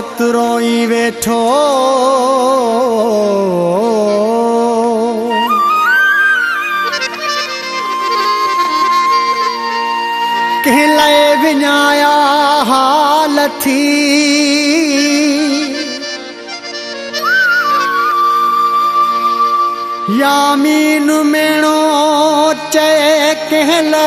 थो रोई वेठो कहले विञाया हाल थी। यामीन मेणो चए कहले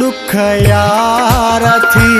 थी ॾुख यार थी।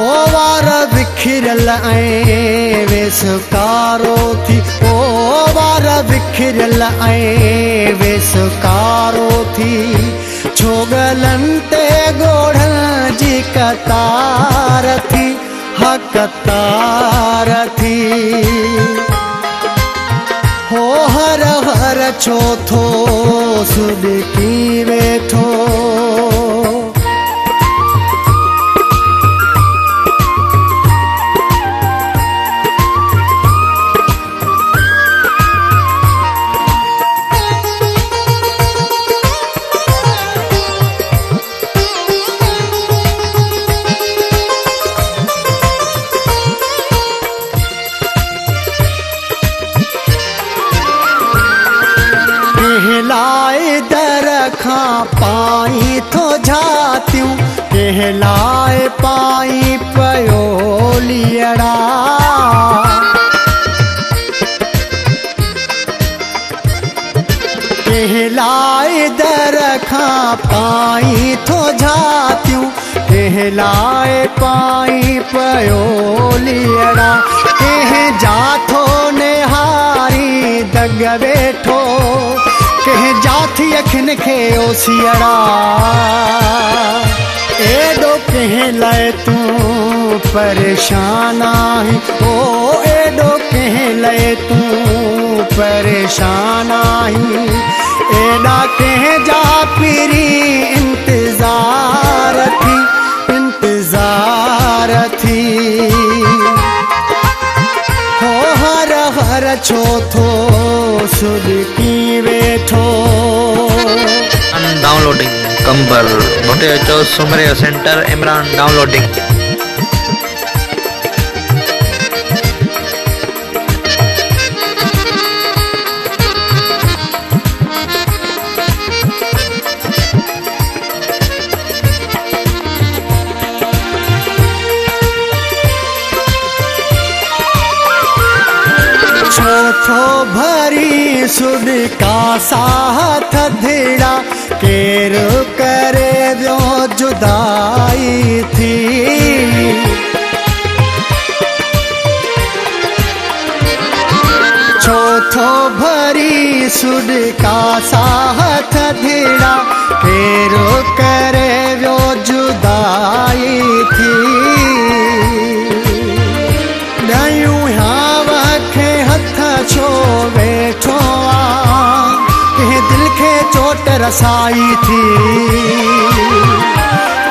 ओ वार विखिरियल ऐं वेसकारो थी। ओ वार विखिरियल ऐं थी। छो गलनि ते ॻोढ़नि जी कतार थी हा थी। हो हर हर छो थो सुॾकी वेठो कहलाए पाई पियो लियड़ा कहलाए दर खां पाई थो झातियूं कहलाए पाई पियो लियड़ा कंहिं जाथो निहारी दग वेठो। कंहिं जाथी अखियुनि खे ओसियड़ा। एॾो कंहिं लाइ तूं परेशान आहीं। ओ एॾो कंहिं लाइ तूं परेशान आहीं। एॾा कंहिंजा पिरी इंतज़ार थी इंतज़ार थी। हो, हर हर छो थो सुॾकी वेठो। डाउनलोडिंग कंबर मोटे अचो सुमरे सेंटर इमरान डाउनलोडिंग छो थो भरी सुॾका साथ धेड़ा केरु करे वियो जुदाई थी। छो थो भरी सुॾका साथ धेड़ा केरु करे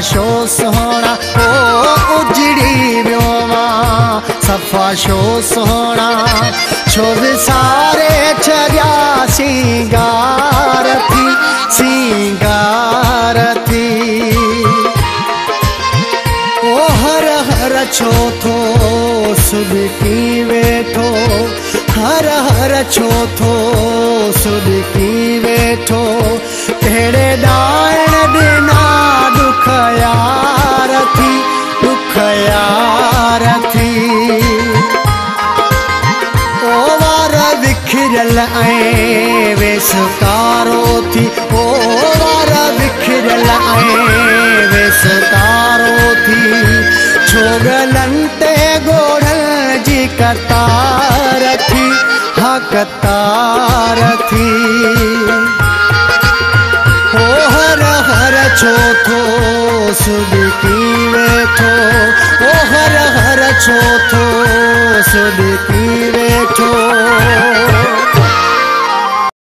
शो सुहिणा, ओ उजड़ी वियो सफ़ा शो सुहिणा छो विसारे छॾिया सिंगार थी ओ हर हर छो थो सुबकी वेठो हर हर छो थो सुबकी वेठो कहिड़े ॾाइण ॾिना विखिरियल ऐं वेसकारो थी। ओ वार विखिरियल ऐं वेसकारो थी। छोगलनि ते जी कतार थी, हा कतार थी। ओ हर हर छो थो सुबकी वेठो, ओ हर हर छो थो सुबकी वेठो।